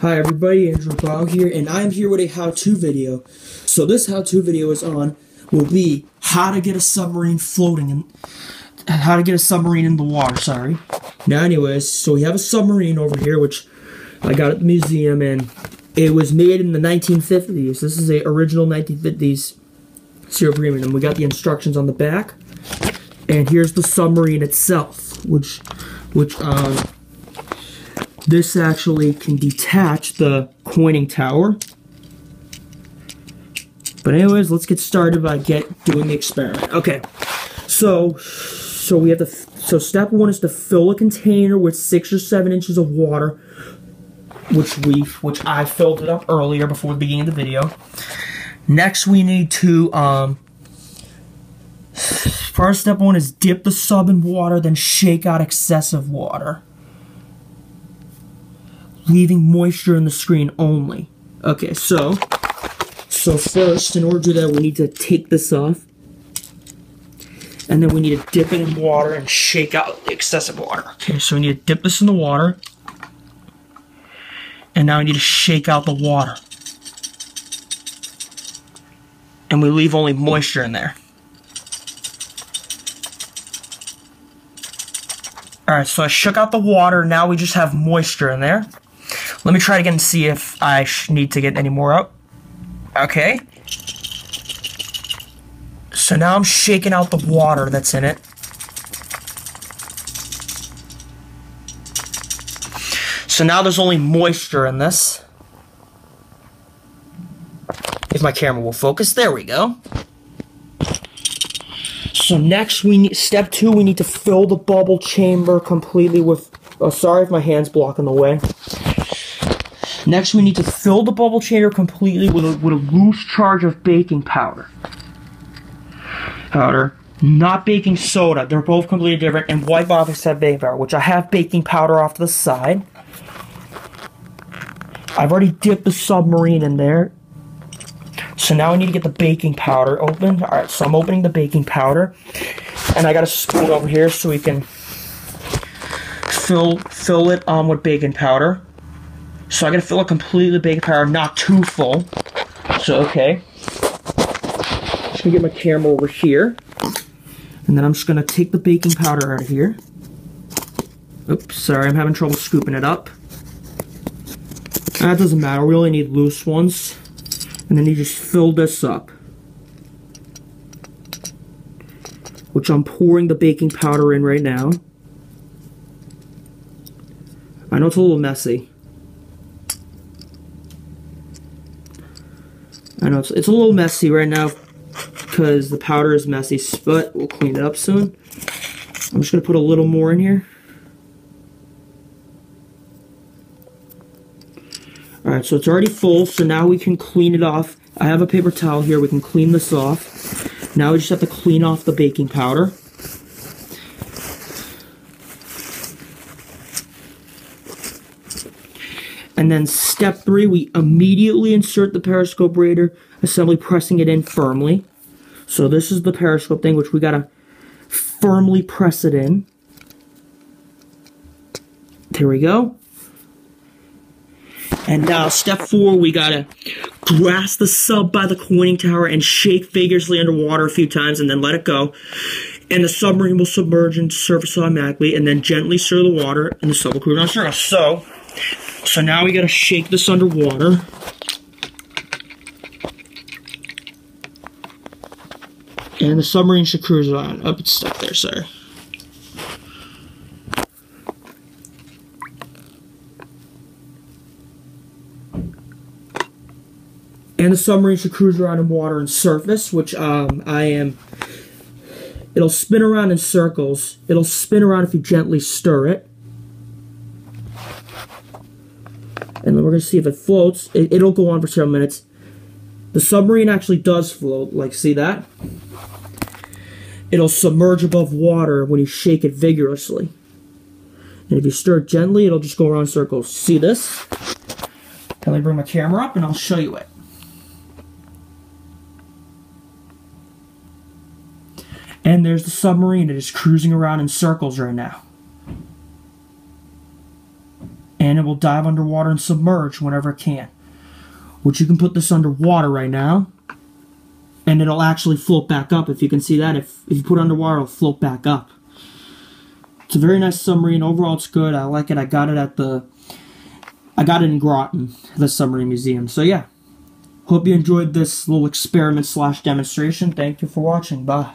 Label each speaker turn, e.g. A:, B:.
A: Hi everybody, Andrew Bow here, and I'm here with a how-to video. So this how-to video is on will be how to get a submarine floating and how to get a submarine in the water, sorry. Now anyways, so we have a submarine over here which I got at the museum and it was made in the 1950s. This is a original 1950s serial agreement and we got the instructions on the back. And here's the submarine itself, which which um this actually can detach the conning tower. But anyways, let's get started by get doing the experiment. Okay, so so we have to so step one is to fill a container with six or seven inches of water, which we which I filled it up earlier before the beginning of the video. Next, we need to um. First step one is dip the sub in water, then shake out excessive water leaving moisture in the screen only. Okay, so, so first, in order to do that, we need to take this off. And then we need to dip it in water and shake out the excessive water. Okay, so we need to dip this in the water. And now we need to shake out the water. And we leave only moisture in there. Alright, so I shook out the water, now we just have moisture in there. Let me try it again and see if I need to get any more up. Okay. So now I'm shaking out the water that's in it. So now there's only moisture in this. If my camera will focus, there we go. So next, we need step two. We need to fill the bubble chamber completely with. Oh, sorry if my hand's blocking the way. Next, we need to fill the bubble chamber completely with a, with a loose charge of baking powder. Powder, not baking soda. They're both completely different. And white bottles have baking powder, which I have baking powder off to the side. I've already dipped the submarine in there. So now I need to get the baking powder open. Alright, so I'm opening the baking powder. And I got a spoon over here so we can fill fill it um, with baking powder. So I gotta fill a completely baking powder, not too full. So, okay. Just gonna get my camera over here. And then I'm just gonna take the baking powder out of here. Oops, sorry, I'm having trouble scooping it up. That doesn't matter, we only need loose ones. And then you just fill this up. Which I'm pouring the baking powder in right now. I know it's a little messy. I know it's, it's a little messy right now because the powder is messy, but we'll clean it up soon. I'm just going to put a little more in here. Alright, so it's already full, so now we can clean it off. I have a paper towel here, we can clean this off. Now we just have to clean off the baking powder. And then step three, we immediately insert the periscope radar assembly, pressing it in firmly. So this is the periscope thing, which we gotta firmly press it in. There we go. And now, step four, we gotta grasp the sub by the conning tower and shake vigorously underwater a few times and then let it go. And the submarine will submerge into surface automatically and then gently stir the water and the sub will cruise on surface. So, so now we gotta shake this underwater. And the submarine should cruise on. Up, oh, it's stuck there, sir. And the submarine should cruise around in water and surface, which um, I am. It'll spin around in circles. It'll spin around if you gently stir it. and then we're going to see if it floats. It, it'll go on for several minutes. The submarine actually does float, like, see that? It'll submerge above water when you shake it vigorously. And if you stir it gently, it'll just go around circles. See this? Can I bring my camera up and I'll show you it. And there's the submarine. It is cruising around in circles right now. And it will dive underwater and submerge whenever it can. Which you can put this underwater right now, and it'll actually float back up. If you can see that, if, if you put it underwater, it'll float back up. It's a very nice submarine. Overall, it's good. I like it. I got it at the, I got it in Groton, the submarine museum. So yeah, hope you enjoyed this little experiment slash demonstration. Thank you for watching. Bye.